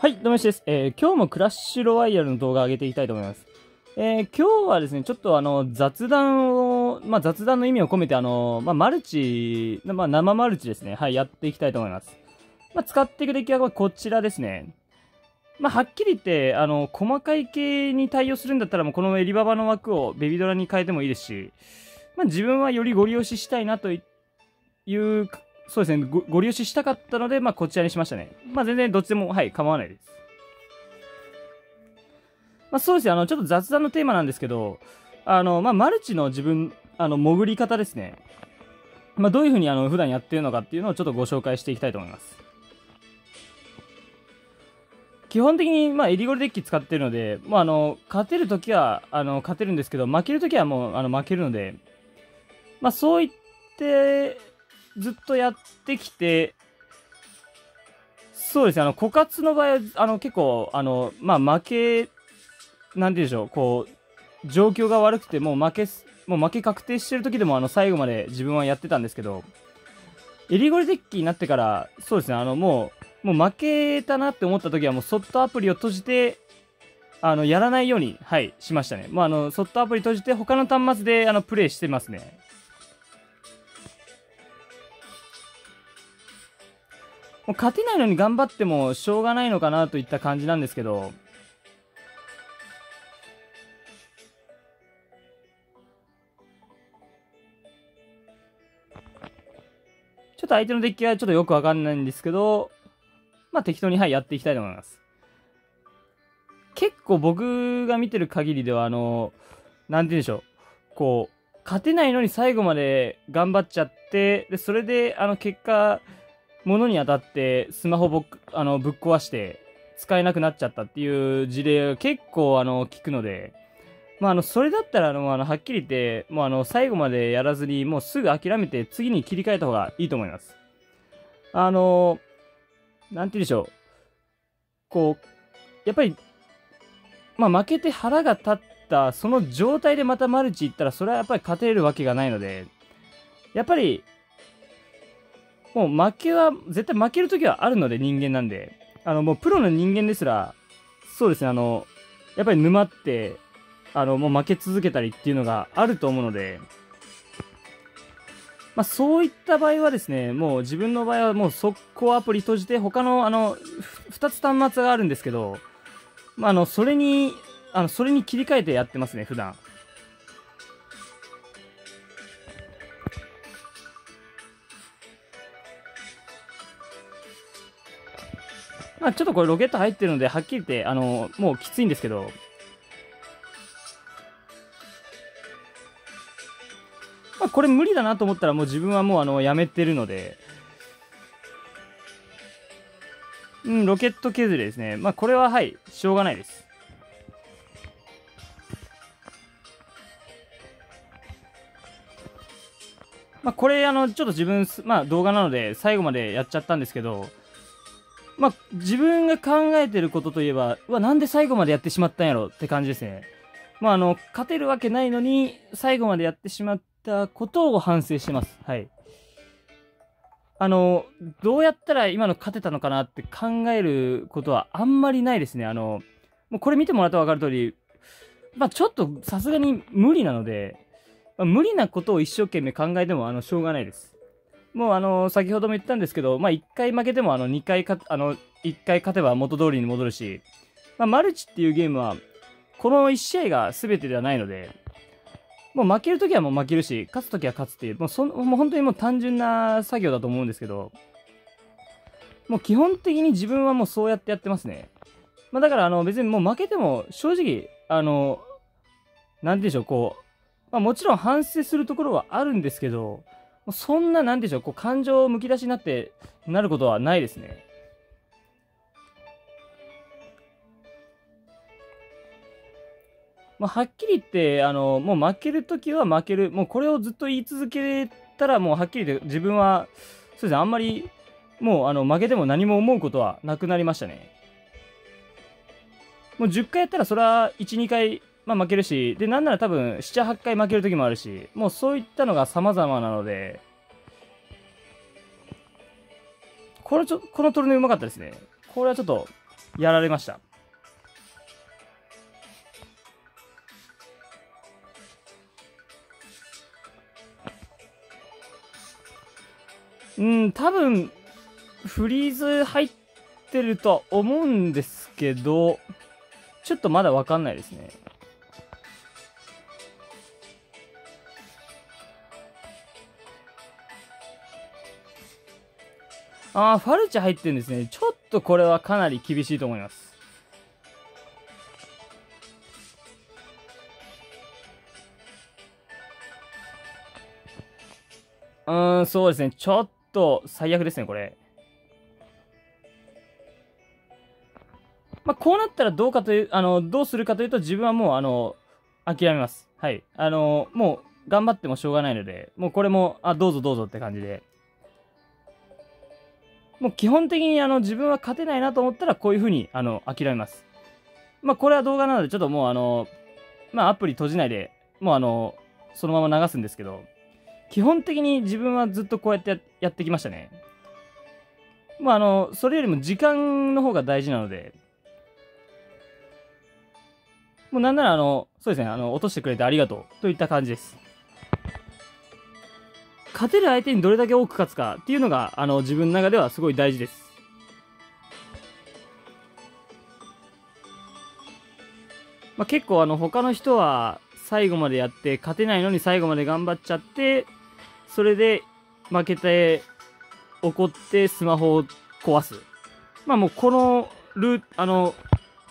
はい、どうもしです。えー今日もクラッシュロワイヤルの動画を上げていきたいと思います。えー今日はですね、ちょっとあの、雑談を、まあ、雑談の意味を込めて、あの、まあ、マルチ、まあ、生マルチですね。はい、やっていきたいと思います。まあ、使っていくデッキはこちらですね。まあ、はっきり言って、あの、細かい系に対応するんだったら、もうこのエリババの枠をベビドラに変えてもいいですし、まあ、自分はよりご利用ししたいなというそうですねご、ご利用ししたかったので、まあ、こちらにしましたね。まあ、全然どっちでも、はい、構わないです。まあ、そうですね、あの、ちょっと雑談のテーマなんですけど、あの、まあ、マルチの自分、あの、潜り方ですね。まあ、どういうふうに、あの、普段やってるのかっていうのをちょっとご紹介していきたいと思います。基本的に、まあ、エリゴルデッキ使ってるので、まあ、あの、勝てるときは、あの、勝てるんですけど、負けるときはもう、あの、負けるので、まあ、そう言って、ずっとやってきて、そうですね、あの、枯渇の場合は、あの、結構、あの、まあ、負け、なんて言うでしょう、こう、状況が悪くて、もう負け、もう負け確定してる時でも、あの、最後まで自分はやってたんですけど、エリゴリデッキになってから、そうですね、あの、もう、もう負けたなって思った時は、もうソフトアプリを閉じて、あの、やらないように、はい、しましたね。もうあの、ソフトアプリ閉じて、他の端末で、あの、プレイしてますね。もう勝てないのに頑張ってもしょうがないのかなといった感じなんですけど、ちょっと相手のデッキはちょっとよくわかんないんですけど、まあ適当にはいやっていきたいと思います。結構僕が見てる限りでは、あの、なんて言うんでしょう。こう、勝てないのに最後まで頑張っちゃって、で、それで、あの、結果、物に当たってスマホぼっあのぶっ壊して使えなくなっちゃったっていう事例が結構あの聞くので、まあ、あのそれだったらあのあのはっきり言ってもうあの最後までやらずにもうすぐ諦めて次に切り替えた方がいいと思います。あの、なんて言うんでしょう。こう、やっぱり、まあ負けて腹が立ったその状態でまたマルチ行ったらそれはやっぱり勝てるわけがないので、やっぱりもう負けは、絶対負けるときはあるので人間なんで、あのもうプロの人間ですら、そうですね、あの、やっぱり沼って、あの、もう負け続けたりっていうのがあると思うので、まあそういった場合はですね、もう自分の場合はもう速攻アプリ閉じて、他のあの、2つ端末があるんですけど、まああの、それに、あの、それに切り替えてやってますね、普段。まあちょっとこれロケット入ってるので、はっきり言って、あの、もうきついんですけど、まあこれ無理だなと思ったらもう自分はもうあの、やめてるので、うん、ロケット削りですね。まあこれははい、しょうがないです。まあこれあの、ちょっと自分、まあ動画なので最後までやっちゃったんですけど、まあ、自分が考えてることといえば、うわ、なんで最後までやってしまったんやろって感じですね。まあ、あの、勝てるわけないのに、最後までやってしまったことを反省してます。はい。あの、どうやったら今の勝てたのかなって考えることはあんまりないですね。あの、もうこれ見てもらったら分かる通り、まあ、ちょっとさすがに無理なので、まあ、無理なことを一生懸命考えても、あの、しょうがないです。もうあの先ほども言ったんですけど、まあ、1回負けてもあの2回かあの1回勝てば元通りに戻るし、まあ、マルチっていうゲームはこの1試合が全てではないのでもう負けるときはもう負けるし勝つときは勝つっていうもうそもう本当にもう単純な作業だと思うんですけどもう基本的に自分はもうそうやってやってますね、まあ、だからあの別にもう負けても正直あのなんて言うんでしょうこう、まあ、もちろん反省するところはあるんですけどそんな、なんでしょう、こう感情をむき出しになってなることはないですね。まあ、はっきり言って、あの、もう負けるときは負ける。もうこれをずっと言い続けたら、もうはっきり言って自分は、そうですね、あんまり、もうあの負けても何も思うことはなくなりましたね。もう10回やったら、それは1、2回、まあ、負けるし、で、なんなら多分、7、8回負ける時もあるし、もうそういったのが様々なので、これちょ、このトルネうまかったですね。これはちょっと、やられました。うん、多分、フリーズ入ってるとは思うんですけど、ちょっとまだわかんないですね。ああ、ファルチ入ってるんですね。ちょっとこれはかなり厳しいと思います。うーん、そうですね。ちょっと最悪ですね、これ。まあ、こうなったらどうかという、あの、どうするかというと、自分はもう、あの、諦めます。はい。あの、もう、頑張ってもしょうがないので、もうこれも、あ、どうぞどうぞって感じで。もう基本的にあの自分は勝てないなと思ったらこういう風にあの諦めます。まあこれは動画なのでちょっともうあの、まあアプリ閉じないで、もうあの、そのまま流すんですけど、基本的に自分はずっとこうやってやってきましたね。まああの、それよりも時間の方が大事なので、もうなんならあの、そうですね、あの、落としてくれてありがとうといった感じです。勝てる相手にどれだけ多く勝つかっていうのが、あの、自分の中ではすごい大事です。まあ、結構あの、他の人は最後までやって勝てないのに最後まで頑張っちゃって、それで負けて怒ってスマホを壊す。まあもうこのルあの、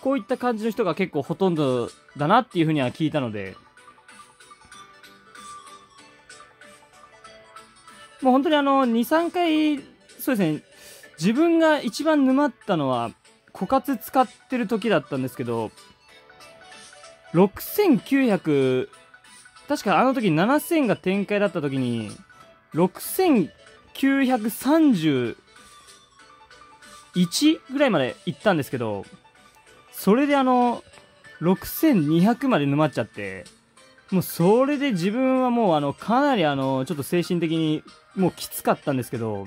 こういった感じの人が結構ほとんどだなっていうふうには聞いたので、もう本当にあの、2、3回、そうですね、自分が一番沼ったのは、枯渇使ってる時だったんですけど、6900、確かあの時7000が展開だった時に、6931ぐらいまで行ったんですけど、それであの、6200まで沼っちゃって、もうそれで自分はもうあの、かなりあの、ちょっと精神的にもうきつかったんですけど、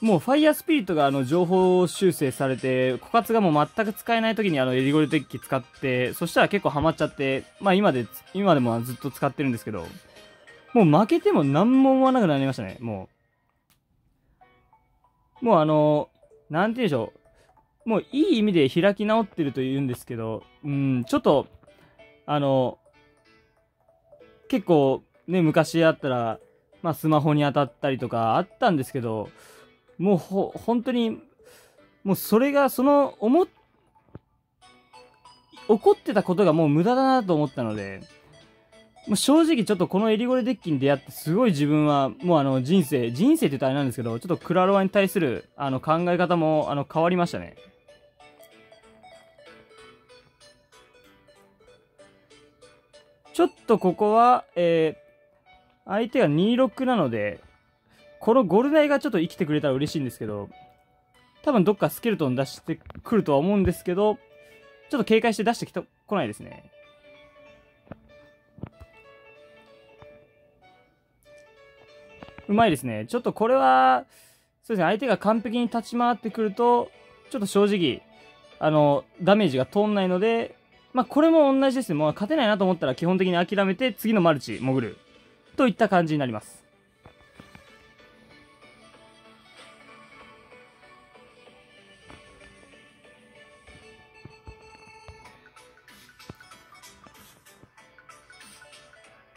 もうファイヤースピリットがあの情報修正されて、枯渇がもう全く使えない時にあのエリゴリデッキ使って、そしたら結構ハマっちゃって、まあ今で、今でもずっと使ってるんですけど、もう負けても何も思わなくなりましたね、もう。もうあの、なんて言うんでしょう。もういい意味で開き直ってると言うんですけど、うん、ちょっと、あの、結構ね、昔あったら、まあスマホに当たったりとかあったんですけど、もうほ、本当に、もうそれが、その、思っ、怒ってたことがもう無駄だなと思ったので、もう正直ちょっとこのエリゴレデッキに出会ってすごい自分はもうあの人生、人生って言ったらあれなんですけど、ちょっとクラロワに対するあの考え方もあの変わりましたね。ちょっとここは、えー、相手が26なので、このゴルダイがちょっと生きてくれたら嬉しいんですけど、多分どっかスケルトン出してくるとは思うんですけど、ちょっと警戒して出してきてこないですね。うまいですね。ちょっとこれは、そうですね、相手が完璧に立ち回ってくると、ちょっと正直、あの、ダメージが通んないので、まあ、これも同じですね。もう勝てないなと思ったら基本的に諦めて次のマルチ潜る。といった感じになります。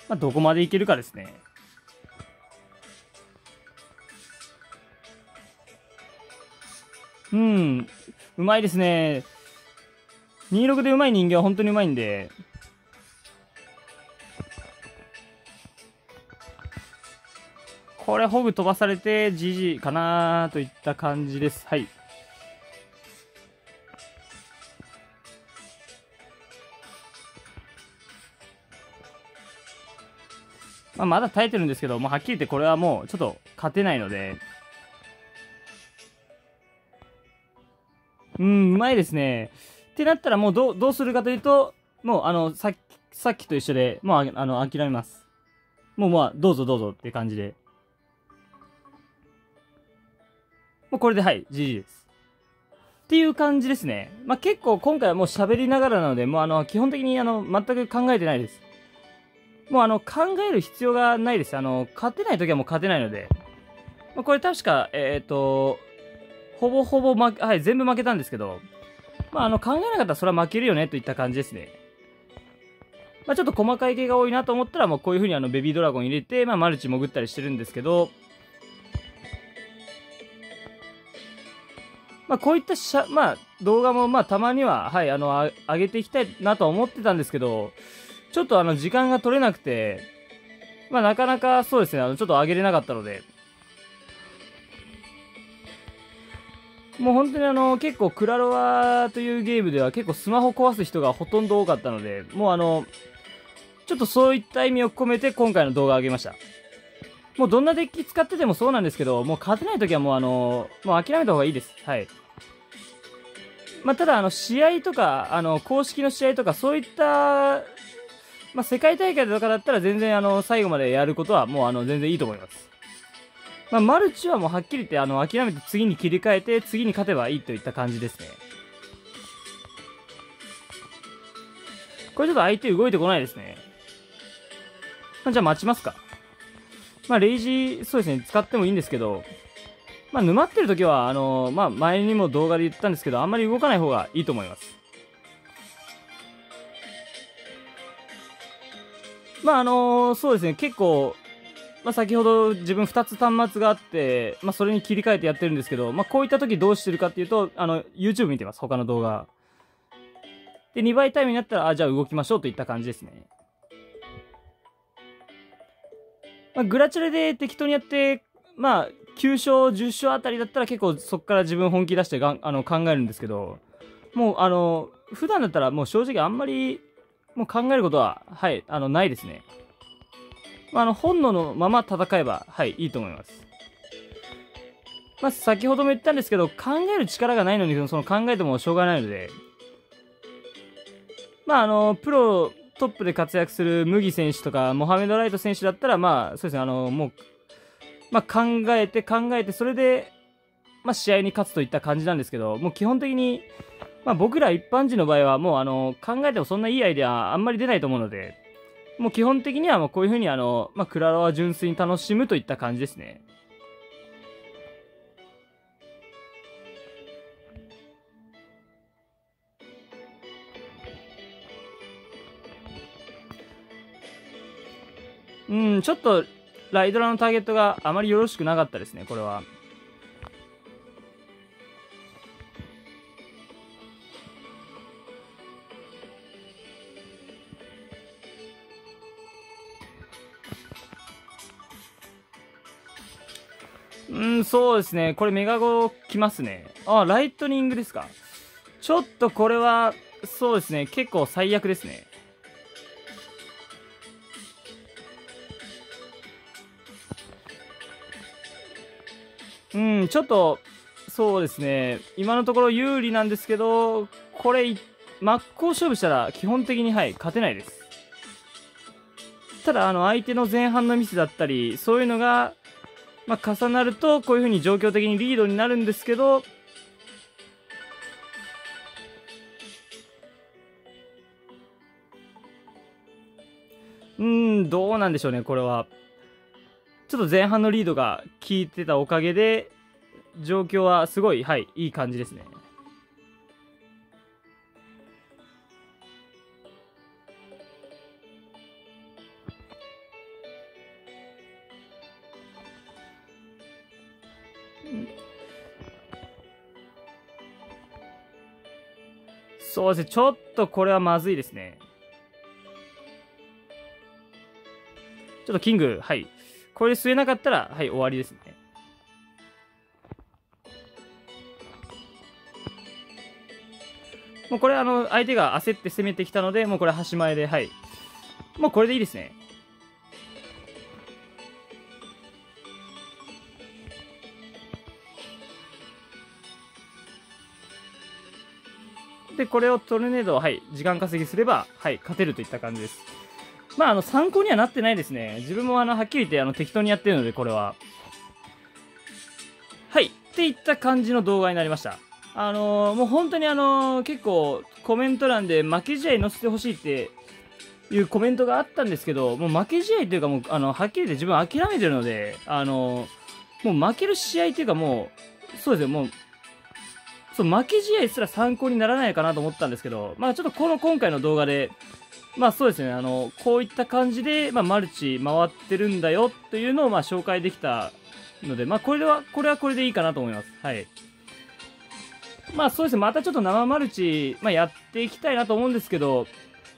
まあ、どこまでいけるかですね。うん、うまいですね。26でうまい人間は本当にうまいんで、これホグ飛ばされて GG かなといった感じです。はい。まあ、まだ耐えてるんですけど、もうはっきり言ってこれはもうちょっと勝てないので、うん、うまいですね。ってなったらもうどう、どうするかというと、もうあの、さっき、さっきと一緒で、もうあの、諦めます。もうまあ、どうぞどうぞって感じで。もうこれではい、GG です。っていう感じですね。まあ、結構今回はもう喋りながらなので、もうあの、基本的にあの、全く考えてないです。もうあの、考える必要がないです。あの、勝てない時はもう勝てないので。まあ、これ確か、えっ、ー、と、ほぼほぼ負け、はい、全部負けたんですけど、まあ、あの、考えなかったらそれは負けるよねといった感じですね。まあ、ちょっと細かい系が多いなと思ったら、もうこういう風にあの、ベビードラゴン入れて、まあ、マルチ潜ったりしてるんですけど、まあ、こういったしゃ、まあ、動画も、まあ、たまには、はい、あの、あ上げていきたいなと思ってたんですけど、ちょっとあの、時間が取れなくて、まあ、なかなかそうですね、あの、ちょっと上げれなかったので、もう本当にあの、結構クラロワというゲームでは結構スマホ壊す人がほとんど多かったので、もうあの、ちょっとそういった意味を込めて今回の動画を上げました。もうどんなデッキ使っててもそうなんですけど、もう勝てない時はもうあの、もう諦めた方がいいです。はい。まあ、ただあの、試合とか、あの、公式の試合とか、そういった、まあ、世界大会とかだったら全然あの、最後までやることはもうあの、全然いいと思います。まあ、マルチはもうはっきり言ってあの、諦めて次に切り替えて、次に勝てばいいといった感じですね。これちょっと相手動いてこないですね。まあ、じゃあ待ちますか。まあ、レイジ、そうですね、使ってもいいんですけど、まあ、沼ってる時は、あのー、まあ、前にも動画で言ったんですけど、あんまり動かない方がいいと思います。まあ、あのー、そうですね、結構、まあ、先ほど自分2つ端末があって、まあ、それに切り替えてやってるんですけど、まあ、こういった時どうしてるかっていうと、あの、YouTube 見てます、他の動画。で、2倍タイムになったら、あ、じゃあ動きましょうといった感じですね。まあ、グラチュレで適当にやって、まあ、9勝、10勝あたりだったら結構そこから自分本気出してがあの考えるんですけど、もうあの、普段だったらもう正直あんまりもう考えることは、はい、あの、ないですね。まあ、あの、本能のまま戦えば、はい、いいと思います。まあ、先ほども言ったんですけど、考える力がないのに、その考えてもしょうがないので、まあ、あの、プロ、トップで活躍する麦選手とか、モハメド・ライト選手だったら、まあ、そうですね、あの、もう、まあ、考えて考えて、それで、まあ、試合に勝つといった感じなんですけど、もう基本的に、まあ、僕ら一般人の場合は、もう、あの、考えてもそんないいアイデアあんまり出ないと思うので、もう基本的にはもうこういう風にあの、まあ、クラロワ純粋に楽しむといった感じですね。うん、ちょっと、ライドラのターゲットがあまりよろしくなかったですね、これは。うん、そうですね。これメガゴ来ますね。あ、ライトニングですか。ちょっとこれは、そうですね。結構最悪ですね。うん、ちょっと、そうですね。今のところ有利なんですけど、これ、真っ向勝負したら基本的に、はい、勝てないです。ただ、あの、相手の前半のミスだったり、そういうのが、まあ、重なると、こういう風に状況的にリードになるんですけど、うん、どうなんでしょうね、これは。ちょっと前半のリードが効いてたおかげで、状況はすごい、はい、いい感じですね。そうですね、ちょっとこれはまずいですね。ちょっとキング、はい。これ吸えなかったら、はい、終わりですね。もうこれあの、相手が焦って攻めてきたので、もうこれ端前で、はい。もうこれでいいですね。で、これをトルネード、はい、時間稼ぎすれば、はい、勝てるといった感じです。まあ、あの、参考にはなってないですね。自分も、あの、はっきり言って、あの、適当にやってるので、これは。はい、っていった感じの動画になりました。あのー、もう本当にあのー、結構コメント欄で負け試合載せてほしいっていうコメントがあったんですけど、もう負け試合というかもう、あの、はっきり言って自分諦めてるので、あのー、もう負ける試合というかもう、そうですよ、もう、そう、負け試合すら参考にならないかなと思ったんですけど、まあちょっとこの今回の動画で、まあそうですね、あの、こういった感じで、まあマルチ回ってるんだよというのをまあ紹介できたので、まあこれは、これはこれでいいかなと思います。はい。まあそうですね、またちょっと生マルチ、まあ、やっていきたいなと思うんですけど、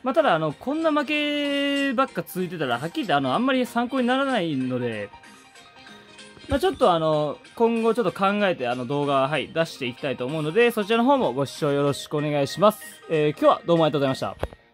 まあただ、あの、こんな負けばっか続いてたら、はっきり言って、あの、あんまり参考にならないので、まあちょっとあの、今後ちょっと考えてあの動画、はい、出していきたいと思うので、そちらの方もご視聴よろしくお願いします。えー、今日はどうもありがとうございました。